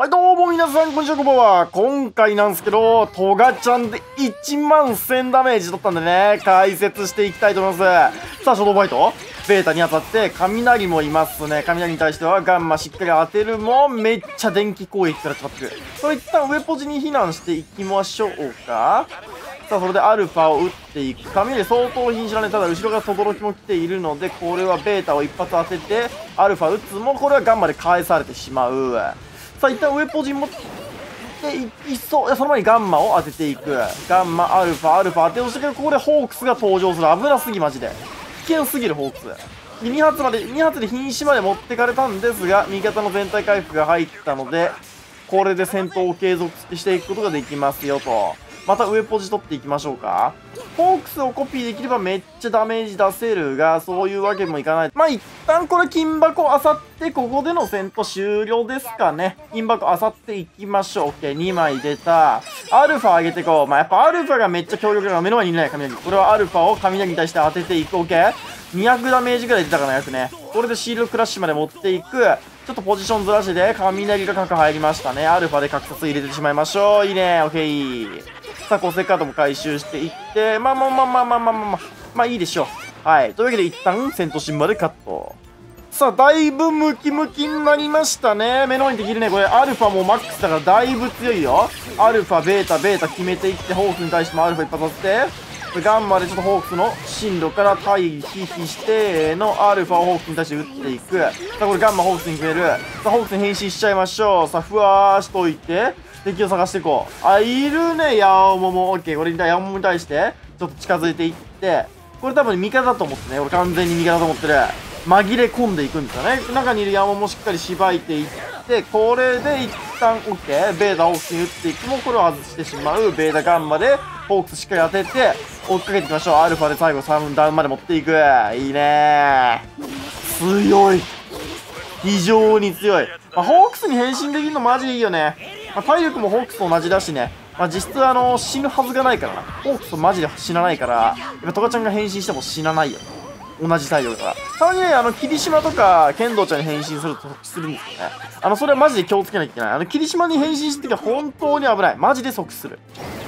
はい、どうも皆さん、こんにちは、こんばんは。今回なんですけど、トガちゃんで1万1000ダメージ取ったんでね、解説していきたいと思います。さあ、ショートファイトベータに当たって、雷もいますね。雷に対してはガンマしっかり当てるも、めっちゃ電気攻撃から使ってくる。それ一旦上ポジに避難していきましょうか。さあ、それでアルファを打っていく。雷相当瀕死だね。ただ、後ろが轟も来ているので、これはベータを一発当てて、アルファ打つも、これはガンマで返されてしまう。さあ、一旦上ポジ持っていっそ。いやその前にガンマを当てていく。ガンマ、アルファ、アルファ当てをしてくる、ここでホークスが登場する。危なすぎ、マジで。危険すぎる、ホークス。で2発まで、2発で瀕死まで持ってかれたんですが、味方の全体回復が入ったので、これで戦闘を継続していくことができますよと。また上ポジ取っていきましょうか。ホークスをコピーできればめっちゃダメージ出せるが、そういうわけもいかない。まあ一旦これ金箱あさって、ここでの戦闘終了ですかね。金箱あさっていきましょう。OK、2枚出た。アルファ上げてこう。まあやっぱアルファがめっちゃ強力なの目の前にいない雷。これはアルファを雷に対して当てていく。OK。200ダメージぐらい出たかな、約ね。これでシールドクラッシュまで持っていく。ちょっとポジションずらしで、雷が核入りましたね。アルファで格殺入れてしまいましょう。いいね。オッケー。さあ、構成カードも回収していって、まあまあまあまあまあまあまあ、まあ、まあいいでしょう。はい。というわけで、一旦戦闘シーンまでカット。さあ、だいぶムキムキになりましたね。目の前にできるね。これ、アルファもマックスだからだいぶ強いよ。アルファ、ベータ、ベータ決めていって、ホークに対してもアルファ一発させて、ガンマでちょっとホークスの進路から対比してのアルファをホークスに対して打っていく。さあ、これガンマホークスに決える。さあ、ホークスに変身しちゃいましょう。さあ、ふわーしといて、敵を探していこう。あ、いるね、ヤオモモ。オッケー。これに対ヤオモモに対して、ちょっと近づいていって、これ多分味方だと思ってね。俺完全に味方と思ってる。紛れ込んでいくんですよね。中にいるヤモモしっかりしばいていって、これで一旦 OK。ベータホークスに打っていくも、これを外してしまう。ベータガンマで、ホークスしっかり当てて、追っかけていきましょう。アルファで最後3ダウンまで持っていく。いいね強い。非常に強い。まあ、ホークスに変身できるのマジでいいよね。まあ、体力もホークスと同じだしね。まあ、実質あの、死ぬはずがないからな。ホークスとマジで死なないから、やっぱトガちゃんが変身しても死なないよ。同じ体力だから。たまにね、あの、霧島とか、剣道ちゃんに変身すると即死するんですよね。あの、それはマジで気をつけなきゃいけない。あの、霧島に変身してる時は本当に危ない。マジで即死する。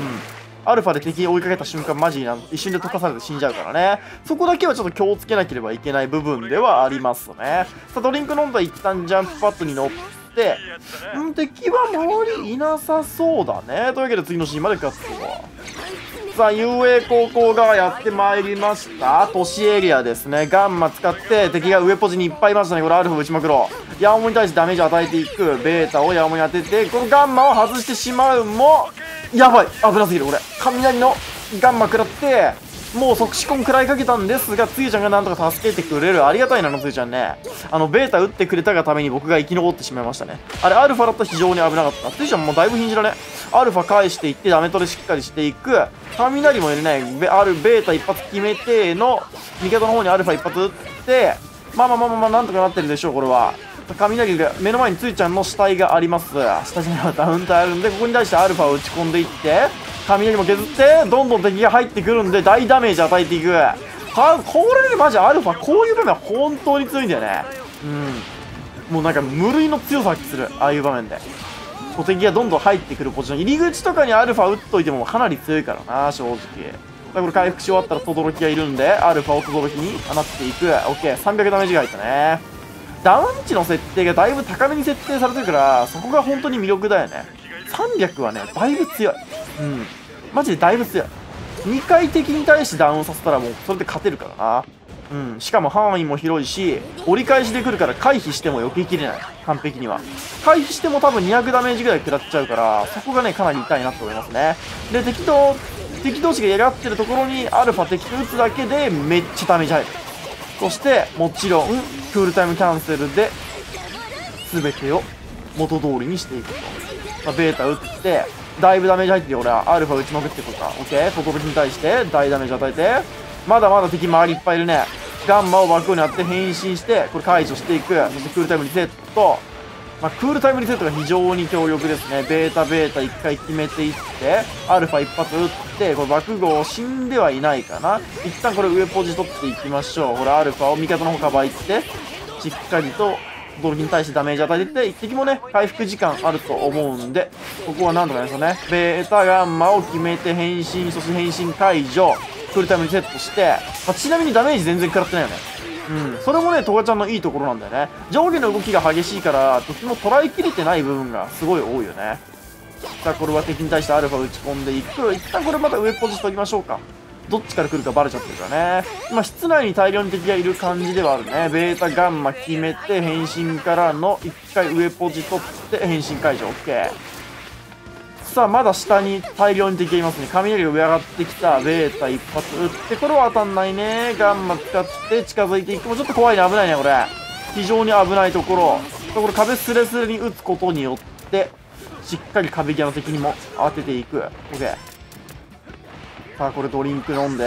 うん。アルファで敵追いかけた瞬間マジな一瞬で溶かされて死んじゃうからねそこだけはちょっと気をつけなければいけない部分ではありますねさあドリンク飲んだ一旦ジャンプパッドに乗ってん敵は周りいなさそうだね。というわけで次のシーンまでガッツさあ遊泳高校側やってまいりました。都市エリアですね。ガンマ使って敵が上ポジにいっぱいいましたね。これアルファ打ちまくろう。ヤオモに対してダメージ与えていく。ベータをヤオモに当ててこのガンマを外してしまうもやばい。危なすぎるこれ。雷のガンマ食らってもう即死コン食らいかけたんですがつゆちゃんがなんとか助けてくれる。ありがたいなのつゆちゃんね。あのベータ打ってくれたがために僕が生き残ってしまいましたね。あれアルファだと非常に危なかった。つゆちゃんもうだいぶ瀕死だね。アルファ返していってダメトレしっかりしていく。雷もいるねベあるベータ一発決めての味方の方にアルファ一発打ってまあまあまあまあまあなんとかなってるでしょうこれは。雷が目の前についちゃんの死体があります。下地にはダウンタイあるんでここに対してアルファを打ち込んでいって雷も削ってどんどん敵が入ってくるんで大ダメージ与えていく。はこれでマジアルファこういう場面は本当に強いんだよね。うん。もうなんか無類の強さ発揮する。ああいう場面で。敵がどんどん入ってくるポジション。入り口とかにアルファ打っといてもかなり強いからな正直。これ回復し終わったら轟がいるんでアルファを轟に放っていく。OK300 ダメージが入ったね。ダウン値の設定がだいぶ高めに設定されてるからそこが本当に魅力だよね。300はねだいぶ強い。うん。マジでだいぶ強い。2回敵に対してダウンさせたらもうそれで勝てるからな。うん。しかも範囲も広いし折り返しで来るから回避しても避けきれない。完璧には。回避しても多分200ダメージぐらい食らっちゃうからそこがねかなり痛いなと思いますね。で敵と敵同士がやり合ってるところにアルファ敵と打つだけでめっちゃダメージ入る。そしてもちろんクールタイムキャンセルで全てを元通りにしていくと、まあ、ベータ打ってだいぶダメージ入ってるよ俺は。アルファ打ちまくってこうか。OK ここに対して大ダメージ与えて。まだまだ敵周りいっぱいいるね。ガンマをバックにやって変身してこれ解除していく。そしてクールタイムリセット。まあ、クールタイムリセットが非常に強力ですね。ベータ、ベータ1回決めていって、アルファ一発打って、これ爆豪死んではいないかな。一旦これ上ポジ取っていきましょう。これアルファを味方の方かばいって、しっかりと驚きに対してダメージ与えていって敵もね回復時間あると思うんでここはなんとかなりますよねベータガンマを決めて変身そして変身解除クールタイムにセットして、まあ、ちなみにダメージ全然食らってないよねうん、それもね、トガちゃんのいいところなんだよね。上下の動きが激しいから、敵も捉えきれてない部分がすごい多いよね。さあ、これは敵に対してアルファ打ち込んでいく。一旦これまた上ポジ取りましょうか。どっちから来るかバレちゃってるからね。今、室内に大量に敵がいる感じではあるね。ベータ、ガンマ決めて、変身からの1回上ポジ取って、変身解除。OK。さあ、まだ下に大量に敵がいますね。雷が上上がってきた。ベータ一発撃って、これは当たんないね。ガンマ使って近づいていく。もちょっと怖いね。危ないね、これ。非常に危ないところ。これ壁スレスレに撃つことによって、しっかり壁際の敵にも当てていく。OK。さあこれドリンク飲んで。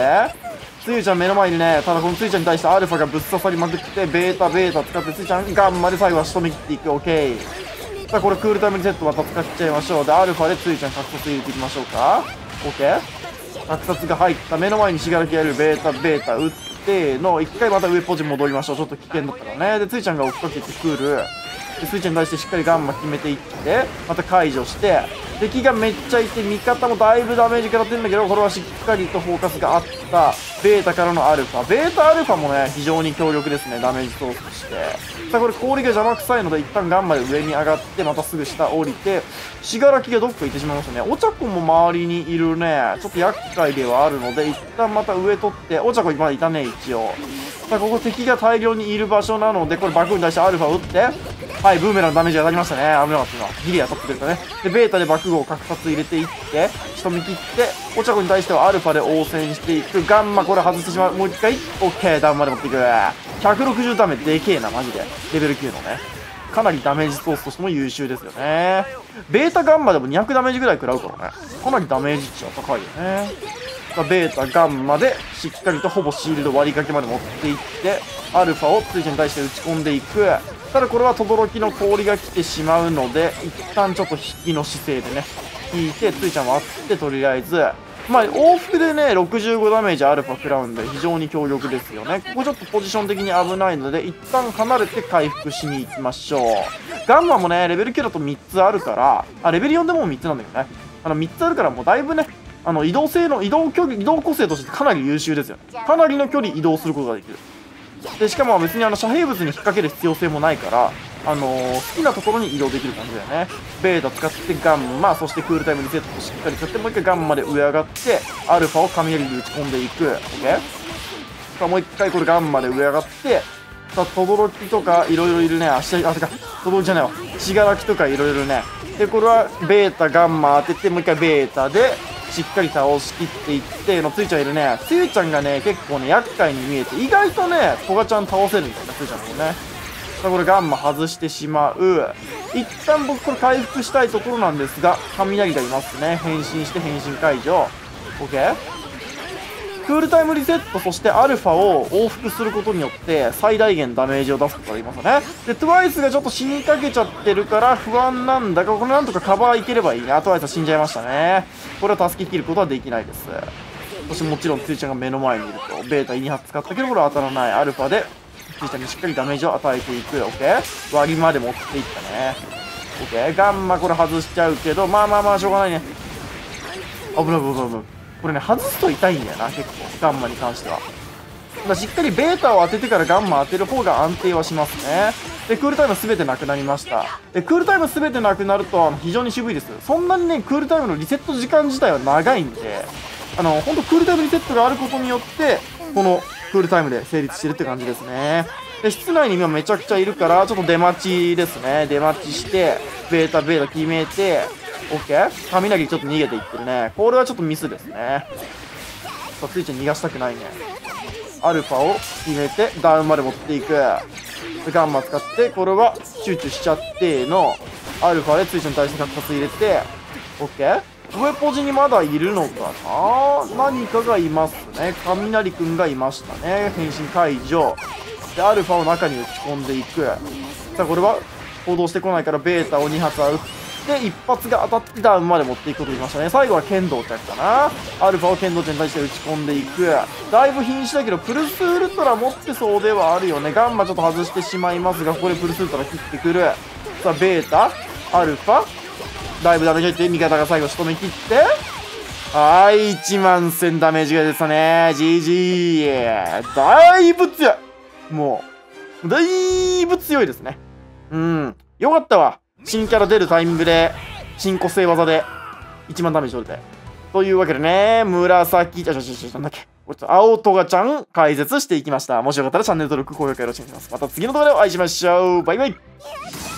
つゆちゃん目の前にねただこのつゆちゃんに対してアルファがぶっ刺さりまくってベータベータ使ってつゆちゃんガンマで最後は仕留め切っていく。オッケーさあこれクールタイムリセットまた使っちゃいましょう。でアルファでつゆちゃん格殺入れていきましょうか。オッケー格殺が入った目の前にしがらきやる。ベータベータ打っての1回また上ポジ戻りましょう。ちょっと危険だったからね。でつゆちゃんが追っかけてくる。でスイちゃんに対してしっかりガンマ決めていってまた解除して敵がめっちゃいて味方もだいぶダメージ食らってるんだけどこれはしっかりとフォーカスがあった。ベータからのアルファ。ベータアルファもね非常に強力ですねダメージソースとして。さあこれ氷が邪魔くさいので一旦ガンマで上に上がってまたすぐ下降りて信楽がどっか行ってしまいましたね。お茶子も周りにいるね。ちょっと厄介ではあるので一旦また上取ってお茶子まだいたね一応。さあここ敵が大量にいる場所なのでこれ爆風に対してアルファ打って。はいブーメランダメージが当たりましたね。危なかった今ギリ当たってくれたね。でベータで爆豪格殺入れていって仕留め切ってお茶子に対してはアルファで応戦していく。ガンマこれ外してしまう。もう一回オッケーダウンまで持っていく。160ダメでけえなマジで。レベル9のね。かなりダメージソースとしても優秀ですよね。ベータガンマでも200ダメージぐらい食らうからね。かなりダメージ値は高いよね。ベータ、ガンマでしっかりとほぼシールド割りかけまで持っていってアルファを追加に対して打ち込んでいく。ただこれは轟の氷が来てしまうので一旦ちょっと引きの姿勢でね引いてついちゃん割ってとりあえずまあ往復でね65ダメージアルファ食らうんで非常に強力ですよね。ここちょっとポジション的に危ないので一旦離れて回復しに行きましょう。ガンマもねレベル9だと3つあるからあレベル4でも3つなんだけどね。あの3つあるからもうだいぶねあの移動性の移動距離移動個性としてかなり優秀ですよね。かなりの距離移動することができる。でしかも別にあの遮蔽物に引っ掛ける必要性もないからあのー、好きなところに移動できる感じだよね。ベータ使ってガンマそしてクールタイムリセットしっかり使ってもう一回ガンマで上上がってアルファを雷で打ち込んでいく。OK さあもう一回これガンマで上上がってさあ轟とかいろいろいるね。あ下あてか轟じゃないわ。信楽とかいろいろね。でこれはベータガンマ当ててもう一回ベータでしっかり倒しきっていってのついちゃんいるね。つゆちゃんがね結構ね厄介に見えて意外とねトガちゃん倒せるんだよねつゆちゃんもねさあこれガンマ外してしまう。一旦僕これ回復したいところなんですが雷がいますね。変身して変身解除。OK クールタイムリセットそしてアルファを往復することによって最大限ダメージを出すことができますよね。で TWICE がちょっと死にかけちゃってるから不安なんだがこれなんとかカバーいければいいね TWICE は死んじゃいましたね。これを助けきることはできないです。そしてもちろんついちゃんが目の前にいるとベータ2発使ったけどこれは当たらないアルファでついちゃんにしっかりダメージを与えていく。OK 割りまで持っていったね。OK ガンマこれ外しちゃうけどまあまあまあしょうがないね。危ない危ない危ない。これね、外すと痛いんだよな、結構。ガンマに関しては。だしっかりベータを当ててからガンマ当てる方が安定はしますね。で、クールタイム全てなくなりました。で、クールタイム全てなくなると、非常に渋いです。そんなにね、クールタイムのリセット時間自体は長いんで、あの、ほんとクールタイムリセットがあることによって、このクールタイムで成立してるって感じですね。で、室内に今めちゃくちゃいるから、ちょっと出待ちですね。出待ちして、ベータ、ベータ決めて、オッケー雷ちょっと逃げていってるね。これはちょっとミスですね。さあ、ついちゃん逃がしたくないね。アルファを決めて、ダウンまで持っていく。ガンマ使って、これは集中しちゃっての、アルファでついちゃんに対して格殺入れて、オッケー上ポジにまだいるのかな？何かがいますね。雷くんがいましたね。変身解除。で、アルファを中に打ち込んでいく。さあ、これは行動してこないからベータを2発は打っで一発が当たってダウンまで持っていくことができましたね。最後は剣道ちゃんかな。アルファを剣道ちゃんに対して打ち込んでいく。だいぶ瀕死だけどプルスウルトラ持ってそうではあるよね。ガンマちょっと外してしまいますがここでプルスウルトラ切ってくる。さあベータアルファ。だいぶダメージ入って味方が最後仕留め切って。はい1万1000ダメージが出たね。GG だいぶ強い。もうだいぶ強いですね。うん。よかったわ。新キャラ出るタイミングで新個性技で1万ダメージ取れて。というわけでね紫ちょちょちょなんだっけ。青トガちゃん解説していきました。もしよかったらチャンネル登録高評価よろしくお願いします。また次の動画でお会いしましょう。バイバイ。